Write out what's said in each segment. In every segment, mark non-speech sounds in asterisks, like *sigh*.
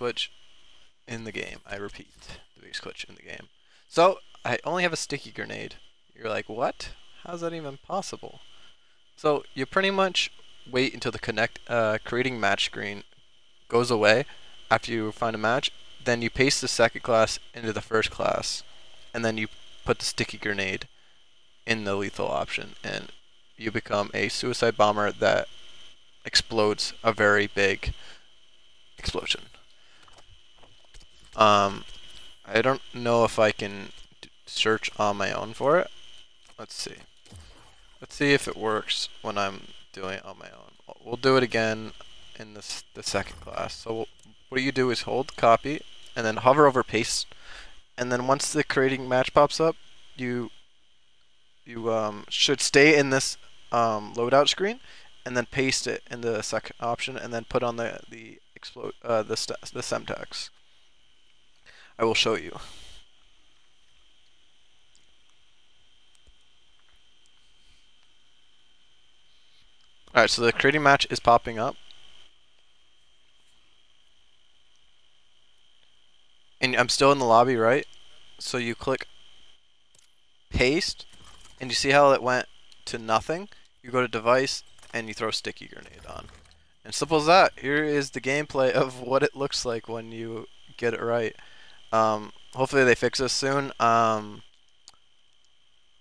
glitch in the game. I repeat, the biggest glitch in the game. So I only have a sticky grenade. You're like, what? How's that even possible? So you pretty much wait until the connect uh, creating match screen goes away after you find a match. Then you paste the second class into the first class, and then you put the sticky grenade in the lethal option, and you become a suicide bomber that explodes a very big explosion. Um, I don't know if I can search on my own for it. Let's see. Let's see if it works when I'm doing it on my own. We'll do it again in this the second class. So we'll, what you do is hold copy and then hover over paste, and then once the creating match pops up, you you um, should stay in this um, loadout screen, and then paste it in the second option, and then put on the the explode uh, the the semtex. I will show you. Alright, so the creating match is popping up. And I'm still in the lobby, right? So you click paste, and you see how it went to nothing? You go to device, and you throw sticky grenade on. And simple as that. Here is the gameplay of what it looks like when you get it right. Um, hopefully they fix this soon. Um,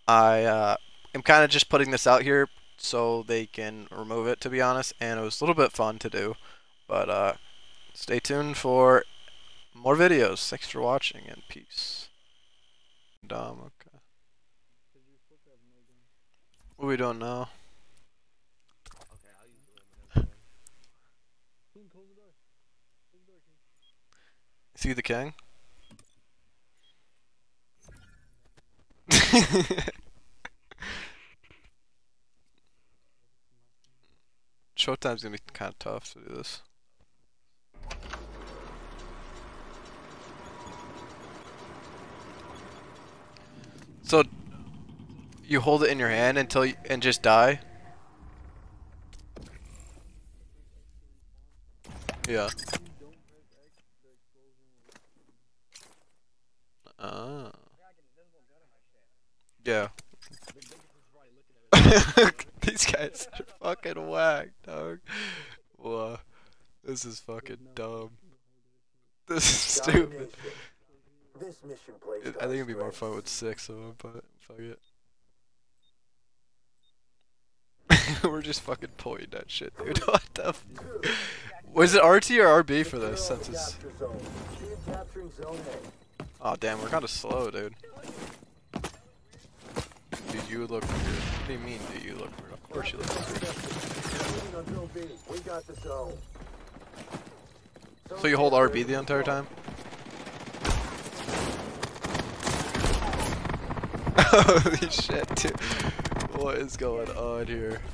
I uh, am kind of just putting this out here so they can remove it, to be honest. And it was a little bit fun to do. But uh, stay tuned for more videos. Thanks for watching and peace. Dumb, okay. What we don't know. See *laughs* the king? *laughs* Showtime's gonna be kind of tough to do this. So, you hold it in your hand until you, and just die? Yeah. Oh. Yeah. *laughs* These guys are fucking whack, dog. Whoa. This is fucking dumb. This is stupid. This mission plays I think it'd be more fun with six of them, but fuck it. *laughs* We're just fucking pointing that shit, dude. *laughs* what the Was it RT or RB for this? Since it's... Oh damn, we're kinda slow, dude. Dude, you look weird. What do you mean, do you look weird? Of course you look weird. So you hold RB the entire time? Holy *laughs* shit, dude. What is going on here? *laughs*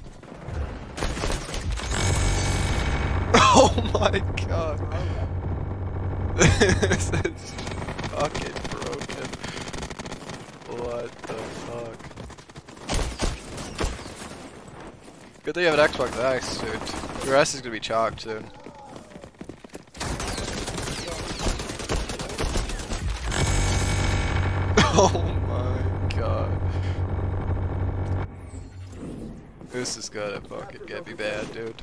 Oh my god. *laughs* this is fucking broken. What the fuck? Good thing you have an Xbox X, dude. Your ass is gonna be chalked soon. *laughs* oh my god. This is gonna fucking get me bad, dude.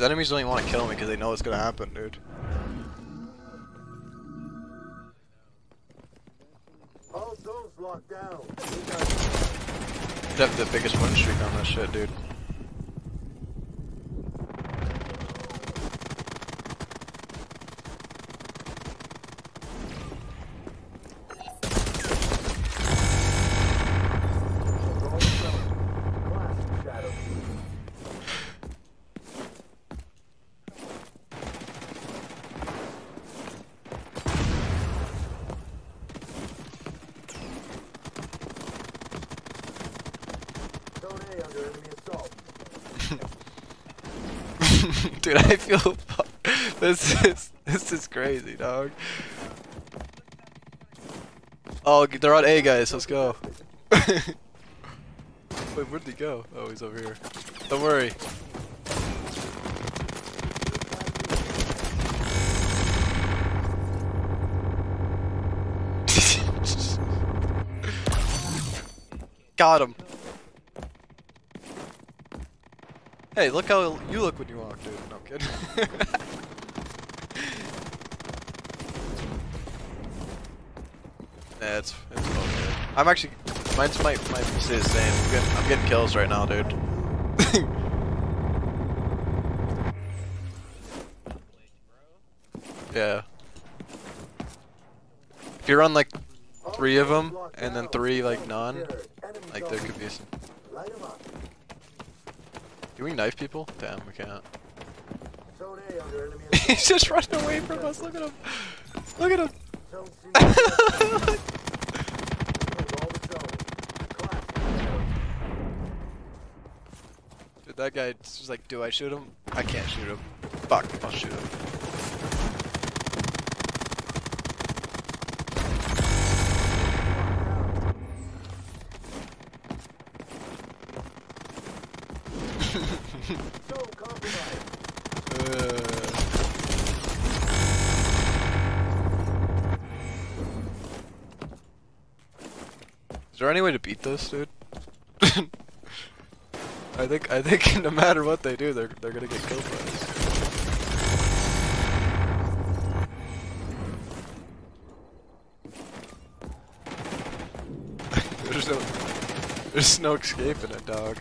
These enemies don't even want to kill me because they know what's gonna happen, dude. locked down. Have the biggest win streak on this shit, dude. *laughs* Dude, I feel this is this is crazy, dog. Oh, they're on A, guys. Let's go. *laughs* Wait, where'd he go? Oh, he's over here. Don't worry. *laughs* Got him. Hey, look how you look when you walk, dude. No I'm kidding. *laughs* yeah, it's it's okay. I'm actually mine's might might stay the same. I'm getting, I'm getting kills right now, dude. *laughs* yeah. If you run like three of them and then three like none, like there could be some. Can we knife people? Damn, we can't. *laughs* He's just running away from us. Look at him. Look at him. *laughs* Dude, that guy just like, do I shoot him? I can't shoot him. Fuck, I'll shoot him. Is there any way to beat this, dude? *laughs* I think I think *laughs* no matter what they do, they're they're gonna get killed by us. *laughs* there's no there's no escaping it, dog.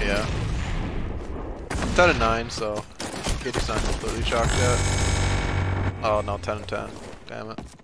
Yeah. 10 and 9, so KD's not completely chalked yet. Oh no, 10 and 10. Damn it.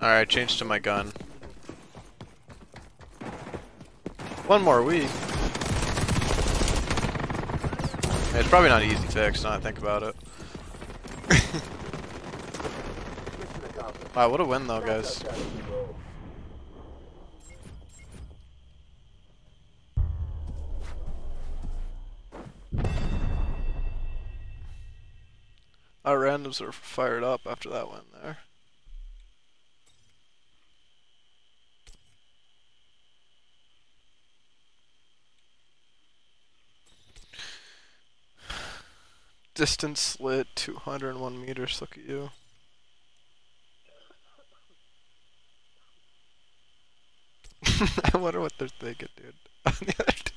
Alright, change to my gun. One more week. Yeah, it's probably not an easy fix now I think about it. Wow, what a win though, guys. Our randoms are fired up after that win there. Distance slit 201 meters, look at you. *laughs* I wonder what they're thinking, dude. *laughs*